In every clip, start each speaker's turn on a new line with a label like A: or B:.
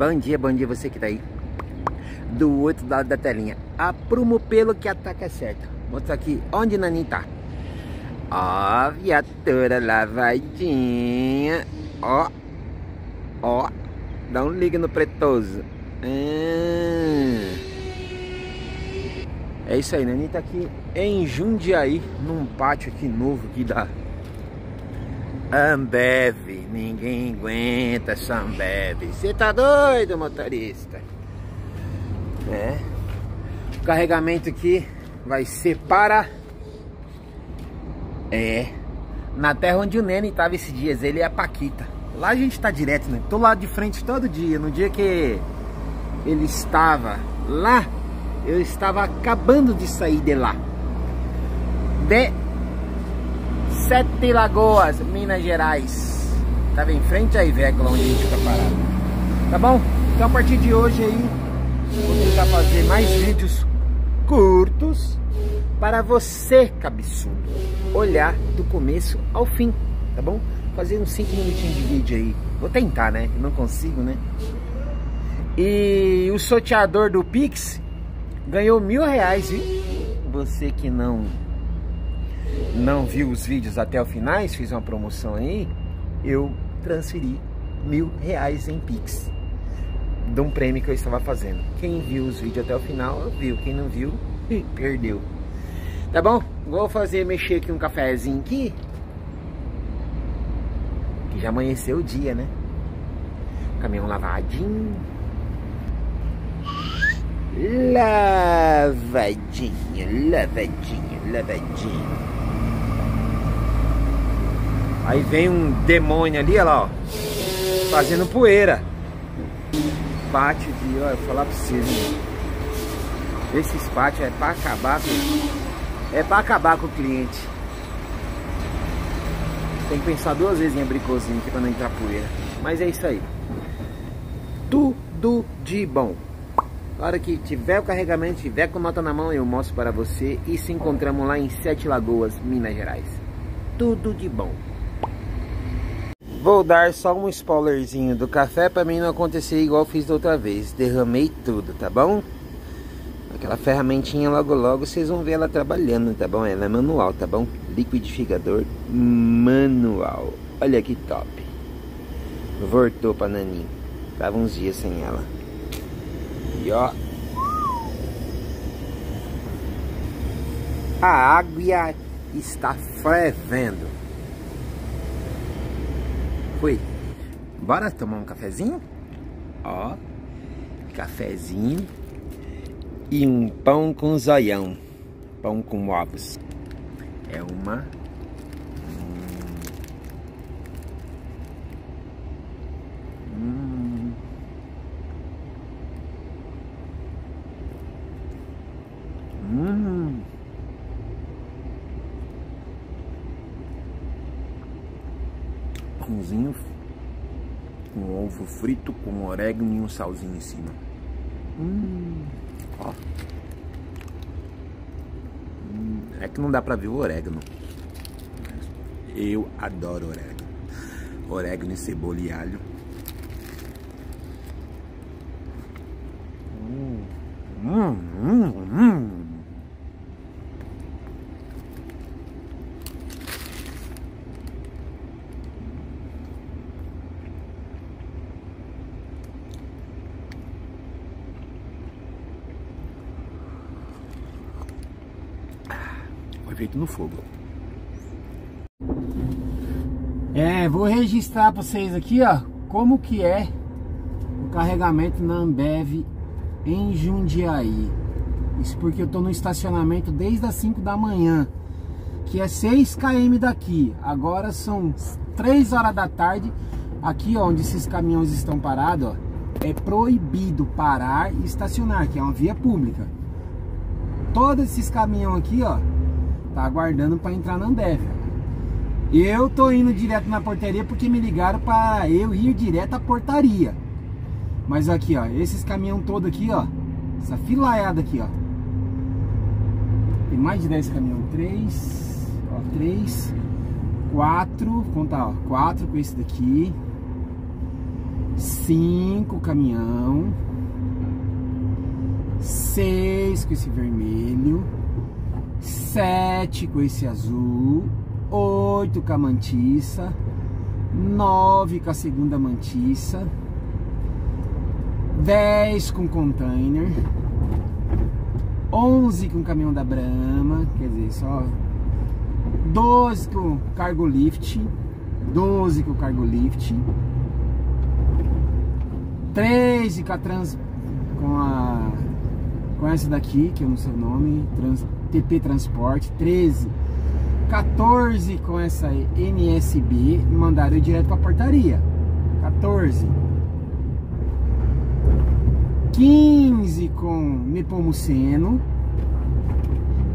A: Bom dia, bom dia você que tá aí do outro lado da telinha. Aprumo pelo que ataca certo. Mostra aqui onde Nani tá. Ó, viatura lavadinha. Ó, ó. Dá um liga no pretoso. Ah. É isso aí, Nani tá aqui em Jundiaí, num pátio aqui novo aqui da Ambev. Ninguém aguenta essa Ambev. Você tá doido, motorista? É. O carregamento aqui vai ser para... É. Na terra onde o Nene estava esses dias, ele é a Paquita. Lá a gente tá direto, né? Tô lá de frente todo dia. No dia que ele estava lá, eu estava acabando de sair de lá. De Sete Lagoas, Minas Gerais. Tava em frente à Iveco, onde a gente fica parado. Tá bom? Então a partir de hoje aí, vou tentar fazer mais vídeos curtos para você, cabeçudo, olhar do começo ao fim, tá bom? Fazer uns 5 minutinhos de vídeo aí. Vou tentar, né? Não consigo, né? E o sorteador do Pix ganhou mil reais, viu? Você que não não viu os vídeos até o final, fiz uma promoção aí, eu transferi mil reais em Pix de um prêmio que eu estava fazendo. Quem viu os vídeos até o final, viu. Quem não viu, perdeu. Tá bom? Vou fazer, mexer aqui um cafezinho aqui. Que já amanheceu o dia, né? Caminhão lavadinho. Lavadinho, lavadinho, lavadinho. Aí vem um demônio ali, olha lá, ó, fazendo poeira. Pátio de, olha, eu vou falar pra vocês, hein? Esses é pra acabar com, é pra acabar com o cliente. Tem que pensar duas vezes em abrir cozinha aqui pra não entrar poeira. Mas é isso aí. Tudo de bom. Na hora que tiver o carregamento, tiver com nota na mão, eu mostro para você. E se encontramos lá em Sete Lagoas, Minas Gerais. Tudo de bom. Vou dar só um spoilerzinho do café para mim não acontecer igual fiz da outra vez. Derramei tudo, tá bom? Aquela ferramentinha logo logo vocês vão ver ela trabalhando, tá bom? Ela é manual, tá bom? Liquidificador manual. Olha que top. Voltou pra Naninho. Tava uns dias sem ela. E ó. A água está fervendo. Foi. Bora tomar um cafezinho? Ó. Cafezinho. E um pão com zoião. Pão com ovos. É uma Hum. Hum. Pãozinho com ovo frito, com orégano e um salzinho em cima. Hum. Ó. Hum. É que não dá pra ver o orégano. Eu adoro orégano. Orégano e cebola e alho. Hum, hum, hum. Foi feito no fogo. É, vou registrar para vocês aqui, ó, como que é o carregamento na Ambev em Jundiaí. Isso porque eu tô no estacionamento desde as 5 da manhã, que é 6 km daqui. Agora são 3 horas da tarde. Aqui ó, onde esses caminhões estão parados, ó, é proibido parar e estacionar, que é uma via pública. Todos esses caminhões aqui, ó, tá aguardando para entrar na Ambev. Eu tô indo direto na portaria porque me ligaram para eu ir direto à portaria. Mas aqui, ó, esses caminhão todo aqui, ó, essa filaiada aqui, ó. Tem mais de 10 caminhão, 3, ó, 3, 4, contar, ó, 4 com esse daqui, cinco caminhão, seis com esse vermelho, sete com esse azul, oito com a mantiça, nove com a segunda mantiça, dez com container, onze com caminhão da Brama, quer dizer, só 12 com cargo lift, 12 com cargo lift, 13 com a trans com a com essa daqui, que eu não sei o nome, trans, TP Transporte, 13 14 com essa NSB, mandaram eu direto para portaria. 14 15 com Nepomuceno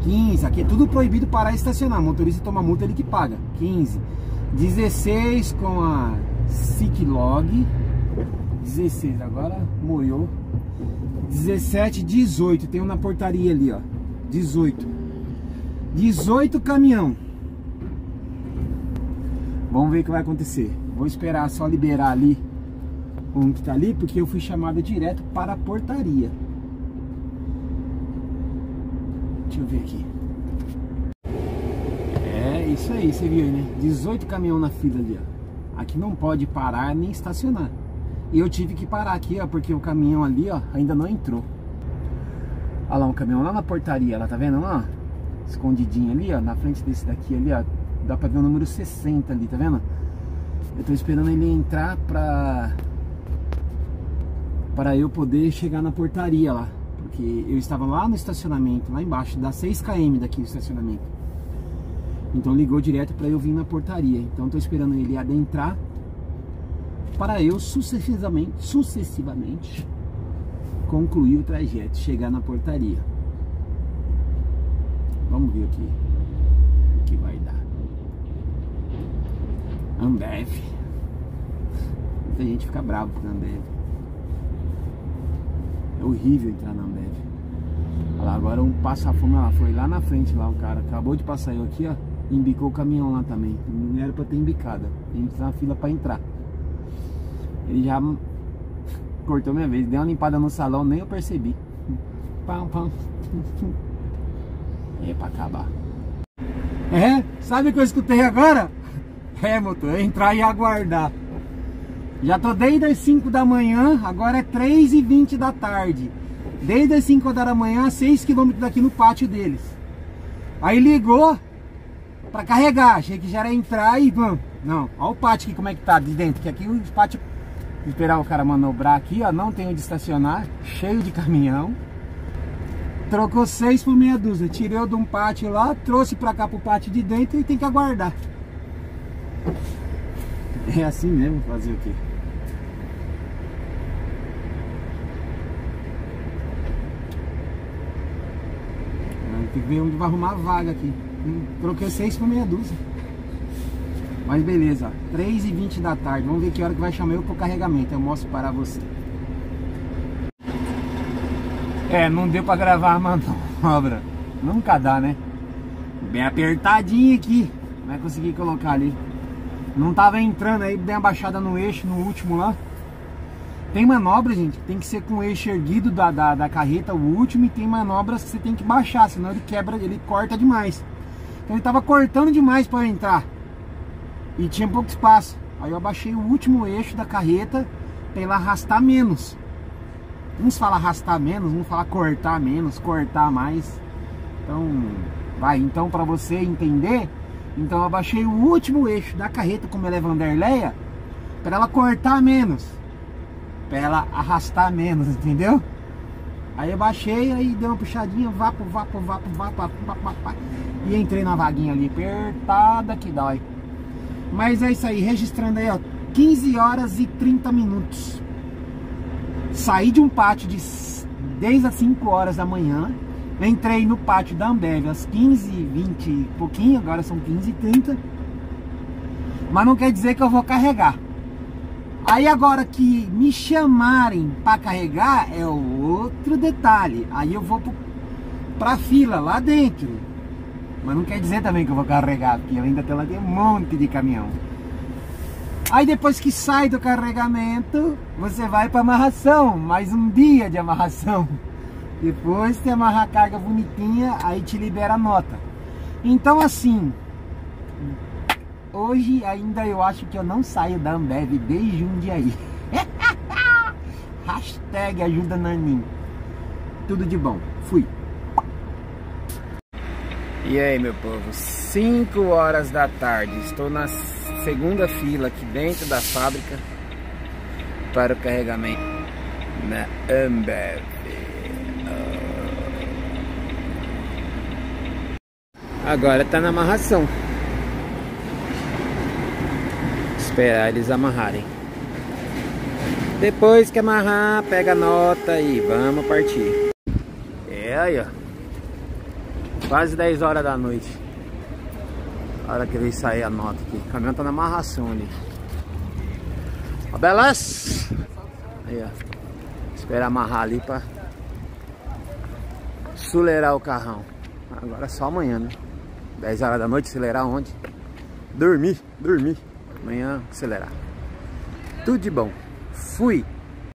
A: 15, aqui é tudo proibido parar e estacionar. motorista toma multa, ele que paga. 15. 16 com a Ciclog. 16, agora moiou. 17, 18. Tem um na portaria ali, ó. 18. 18 caminhão. Vamos ver o que vai acontecer. Vou esperar só liberar ali um que tá ali, porque eu fui chamado direto para a portaria. Deixa eu ver aqui. É isso aí, você viu aí, né? 18 caminhão na fila ali, ó. Aqui não pode parar nem estacionar. E eu tive que parar aqui, ó, porque o caminhão ali, ó, ainda não entrou. Olha lá, um caminhão lá na portaria, lá, tá vendo lá? Escondidinho ali, ó, na frente desse daqui ali, ó. Dá pra ver o número 60 ali, tá vendo? Eu tô esperando ele entrar pra... Para eu poder chegar na portaria lá porque eu estava lá no estacionamento, lá embaixo, dá 6 km daqui o estacionamento. Então ligou direto para eu vir na portaria. Então estou esperando ele adentrar para eu sucessivamente, sucessivamente concluir o trajeto, chegar na portaria. Vamos ver aqui o que vai dar. Ambev. Muita gente fica bravo com Ambev. É horrível entrar na Ambev. Olha lá, agora um passa-fome lá, foi lá na frente lá o cara. Acabou de passar eu aqui, ó. Embicou o caminhão lá também. Não era pra ter embicada. Tem que estar na fila pra entrar. Ele já cortou minha vez. Deu uma limpada no salão, nem eu percebi. Pam, pam. É pra acabar. É? Sabe o que eu escutei agora? É, motor, entrar e aguardar. Já tô desde as 5 da manhã, agora é 3 e 20 da tarde. Desde as 5 da manhã, 6 km daqui no pátio deles. Aí ligou pra carregar, achei que já era entrar e vamos. Não, olha o pátio aqui como é que tá de dentro, que aqui o pátio, esperar o cara manobrar aqui, ó, não tem onde estacionar, cheio de caminhão. Trocou 6 por meia dúzia, tirou de um pátio lá, trouxe pra cá pro pátio de dentro e tem que aguardar. É assim mesmo, fazer o quê? Tem que ver onde vai arrumar a vaga aqui. Hum, troquei 6 por meia dúzia. Mas beleza, 3 e 20 da tarde. Vamos ver que hora que vai chamar eu pro carregamento. Eu mostro para você. É, não deu pra gravar a manobra. Nunca dá, né? Bem apertadinho aqui. Vai conseguir colocar ali. Não tava entrando aí, dei uma baixada no eixo no último lá. Tem manobra, gente, que tem que ser com o eixo erguido da, da, da, carreta, o último, e tem manobras que você tem que baixar, senão ele quebra, ele corta demais. Então ele tava cortando demais para entrar. E tinha pouco espaço. Aí eu abaixei o último eixo da carreta para ele arrastar menos. Uns falam arrastar menos, uns falam cortar menos, cortar mais. Então, vai, então para você entender, então eu abaixei o último eixo da carreta, como ela é Vanderleia, para ela cortar menos pra ela arrastar menos, entendeu? Aí eu baixei, aí dei uma puxadinha, vapo, vapo, vapo, vapo, vapo, vapo, vapo e entrei na vaguinha ali, apertada que dói. Mas é isso aí, registrando aí, ó, 15 horas e 30 minutos. Saí de um pátio de desde as 5 horas da manhã, entrei no pátio da Ambev às 15 20 e pouquinho, agora são 15 e 30 Mas não quer dizer que eu vou carregar. Aí agora que me chamarem para carregar é outro detalhe. Aí eu vou para fila lá dentro. Mas não quer dizer também que eu vou carregar, porque eu ainda tenho lá tem um monte de caminhão. Aí depois que sai do carregamento, você vai para amarração, mais um dia de amarração. Depois que amarrar a carga bonitinha, aí te libera a nota. Então assim, hoje ainda eu acho que eu não saio da Ambev desde Jundiaí. Hashtag ajuda Naninho. Tudo de bom. Fui. E aí, meu povo, 5 horas da tarde, estou na segunda fila aqui dentro da fábrica para o carregamento na Ambev. Agora está na amarração. Esperar eles amarrarem. Depois que amarrar, pega a nota e vamos partir. É aí, ó. Quase 10 horas da noite. A hora que veio sair a nota aqui. O caminhão tá na amarração ali. Ó, beleza? Aí, ó. Esperar amarrar ali pra acelerar o carrão. Agora é só amanhã, né? 10 horas da noite, acelerar onde? Dormir, dormir. Amanhã acelerar. Tudo de bom. Fui.